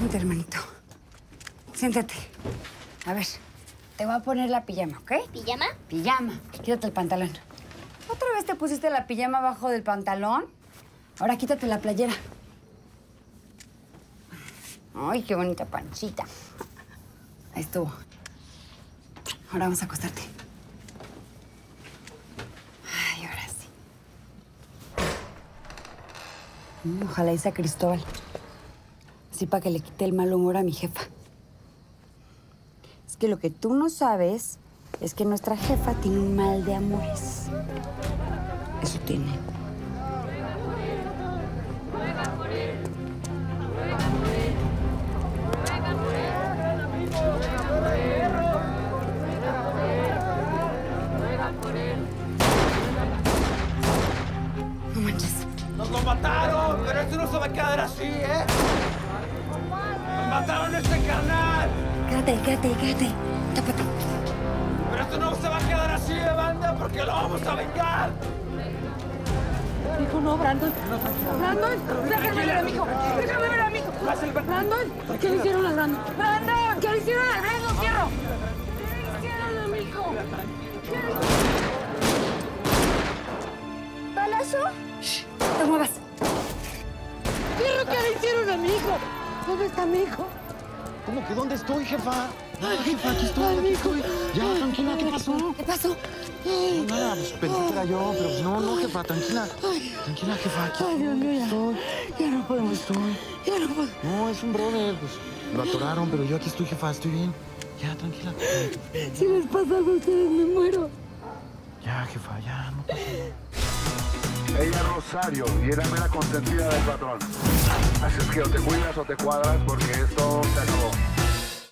Vente, hermanito. Siéntate. A ver, te voy a poner la pijama, ¿ok? ¿Pijama? Pijama. Quítate el pantalón. ¿Otra vez te pusiste la pijama abajo del pantalón? Ahora quítate la playera. Ay, qué bonita panchita. Ahí estuvo. Ahora vamos a acostarte. Ay, ahora sí. Mm, Ojalá hice a Cristóbal. Así para que le quite el mal humor a mi jefa. Es que lo que tú no sabes es que nuestra jefa tiene un mal de amores. Eso tiene. Pero esto no se va a quedar así, ¿eh? ¡Nos mataron a este carnal! Quédate, quédate, quédate. Tápate. Pero esto no se va a quedar así, ¿eh, banda? Porque lo vamos a vengar. Hijo, no, Brandon. Brandon, déjame ver a mi hijo. Déjame ver a mi hijo. Brandon, ¿qué le hicieron a Brandon? Brandon, ¿qué le hicieron a Brandon, Fierro? ¿Qué le hicieron a mi hijo? ¿Qué le ¿Balazo? No te muevas. ¿Dónde está mi hijo? ¿Cómo que dónde estoy, jefa? Nada, jefa, aquí estoy, Ay, aquí estoy. Ya, tranquila, ¿qué pasó? ¿Qué pasó? No, nada, pues pensé que era yo, pero pues no, no, jefa, tranquila. Tranquila, jefa, aquí Ay, Dios mío, ya. estoy. Ya no podemos. Estoy. Ya no podemos. No, es un brother, pues lo atoraron, pero yo aquí estoy, jefa, estoy bien. Ya, tranquila. Si les pasa algo a ustedes, me muero. Ya, jefa, ya, no pasa nada. Ella es Rosario y era mera consentida del patrón. Así es que o te cuidas o te cuadras porque esto